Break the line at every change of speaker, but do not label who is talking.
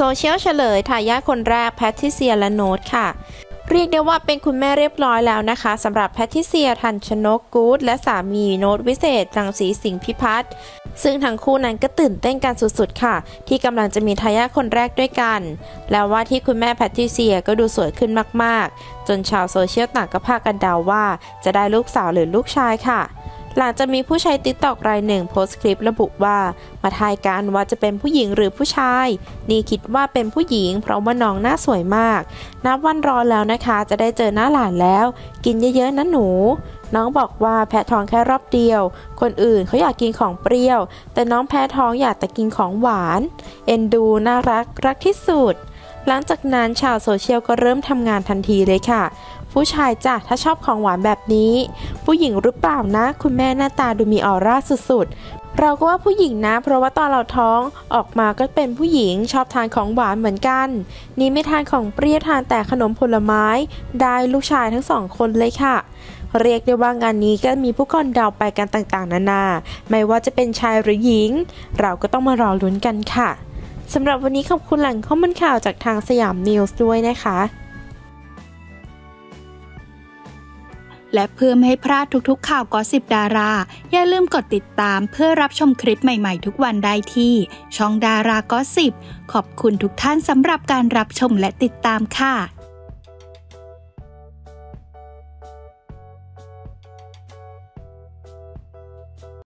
โซเชียลเฉลยทายาทคนแรกแพทริเซียและโน้ตค่ะเรียกได้ว่าเป็นคุณแม่เรียบร้อยแล้วนะคะสำหรับแพทริเซีย ธัญชนกกู๊ดและสามีโน้ตวิเศษรังษีสิงห์พิพัฒน์ซึ่งทั้งคู่นั้นก็ตื่นเต้นกันสุดๆค่ะ ที่กำลังจะมีทายาทคนแรกด้วยกัน แล้วว่าที่คุณแม่แพทริเซียก็ดูสวยขึ้นมากๆ จนชาวโซเชียลต่างก็พากันเดาว่า จะได้ลูกสาวหรือลูกชายค่ะ หลังจากมีผู้ใช้ TikTok รายหนึ่งโพสต์คลิประบุว่า มาทายกันว่าจะเป็นผู้หญิงหรือผู้ชาย นี่คิดว่าเป็นผู้หญิง เพราะว่าน้องหน้าสวยมาก นับวันรอแล้วนะคะ จะได้เจอหน้าหลานแล้ว กินเยอะๆนะหนู น้องบอกว่าแพ้ท้องแค่รอบเดียว คนอื่นเขาอยากกินของเปรี้ยว แต่น้องแพ้ท้องอยากแต่กินของหวาน เอ็นดูน่ารักรักที่สุด หลังจากนั้นชาวโซเชียลก็เริ่มทำงานทันทีเลยค่ะ ผู้ชายจ้ะถ้าชอบของหวานแบบนี้ ผู้หญิงหรือเปล่านะ คุณแม่หน้าตาดูมีออร่าสุดๆ เราก็ว่าผู้หญิงนะ เพราะว่าตอนเราท้องออกมาก็เป็นผู้หญิงชอบทานของหวานเหมือนกัน นี่ไม่ทานของเปรี้ยวทานแต่ขนมผลไม้ ได้ลูกชายทั้งสองคนเลยค่ะเรียกได้ว่างานนี้ก็มีผู้คนเดาไปกันต่างๆ นานา ไม่ว่าจะเป็นชายหรือหญิง เราก็ต้องมารอลุ้นกันค่ะ สำหรับวันนี้ขอบคุณหลังข้อมูลข่าวจากทางสยามนิวส์ด้วยนะคะ
และเพื่อไม่ให้พลาดทุกๆข่าวกอสิบดารา อย่าลืมกดติดตามเพื่อรับชมคลิปใหม่ๆทุกวันได้ที่ ช่องดารากอสิบขอบคุณทุกท่านสำหรับการรับชมและติดตามค่ะ